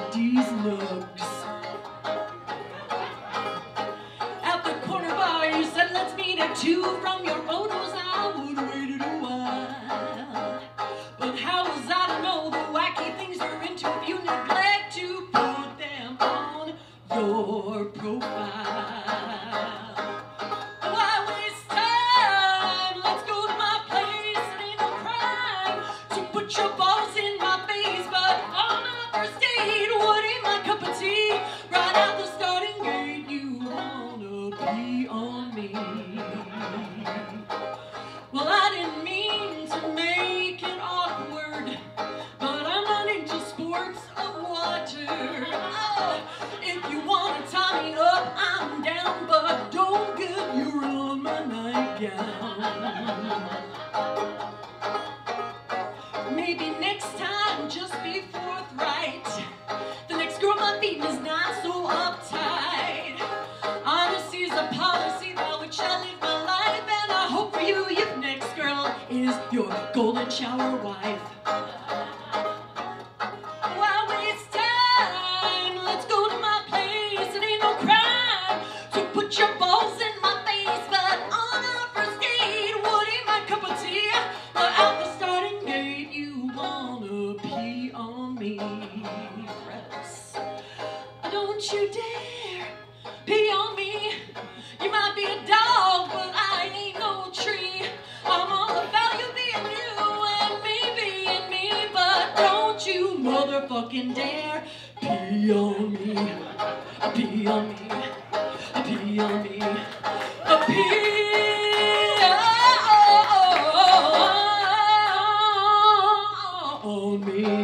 with these looks. At the corner bar, you said, let's meet at two from your own you wanna tie me up, I'm down, but don't get urine on my nightgown. Maybe next time, just be forthright. The next girl I'm meeting is not so uptight. Honesty's a policy by which I live my life, and I hope for you, your next girl is your golden shower wife. dangerous. Don't you dare pee on me. You might be a dog, but I ain't no tree. I'm all about you being you and me being me, but don't you motherfucking dare pee on me. Pee on me. Pee on me. Pee. on me.